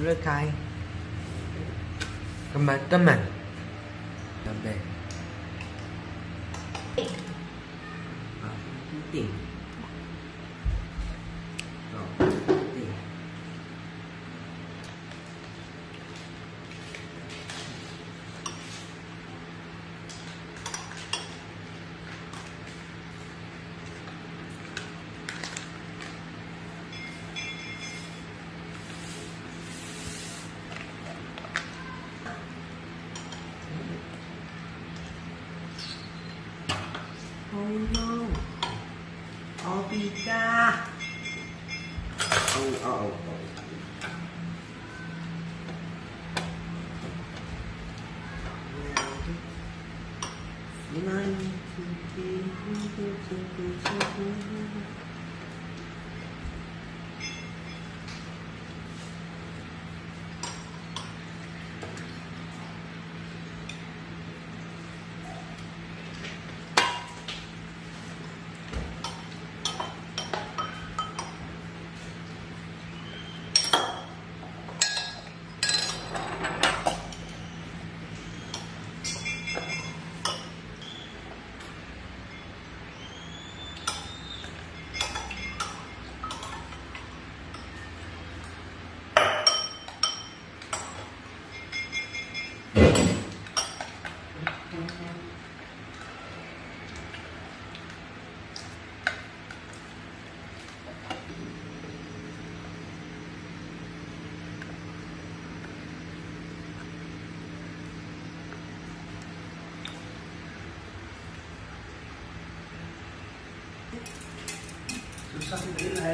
이렇게 잠깐만 잠깐만 담배 아, 띵 回家。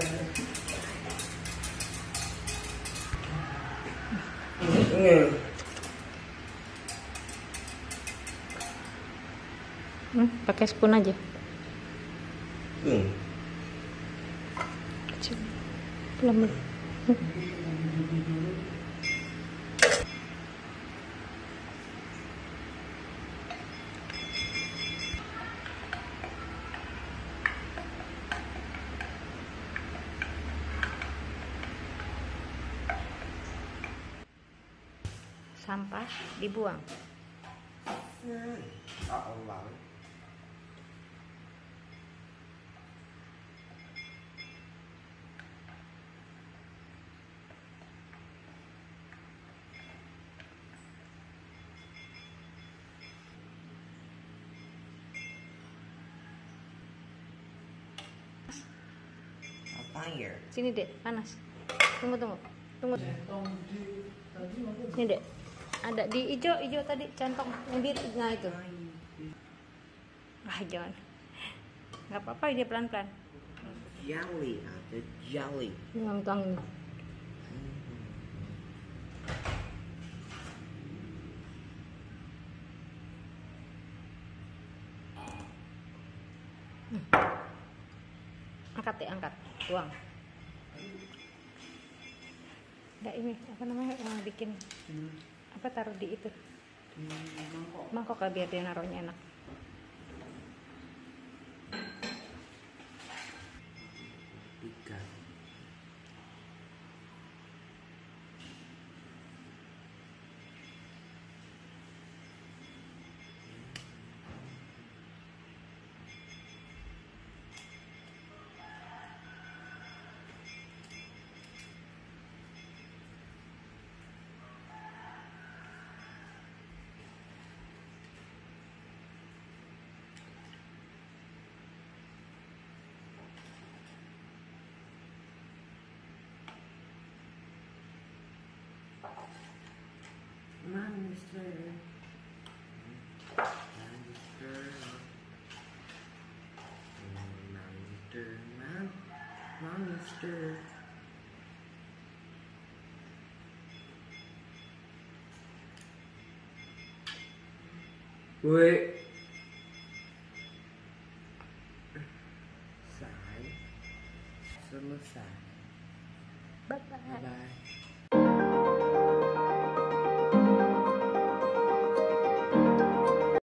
Lahirnya. Hmm. Hmm, pakai spoon aja. Hmm. Kecil. Pelan Sampah dibuang. Allah. Sini dek, panas. Tunggu tunggu, tunggu. Ini dek, ada di hijau hijau tadi centong yang biru nah itu. Wah jangan. Gak apa-apa dia pelan pelan. Jelly, ada jelly. Ini. Hmm. Angkat deh, angkat. Tuang. Enggak ini, apa namanya, bikin apa taruh di itu? Mangkok lah biar dia naruhnya enak quê, Wait. Sải. Xin lỗi sải. Bye bye. Bye bye.